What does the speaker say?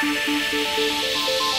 フフフフ。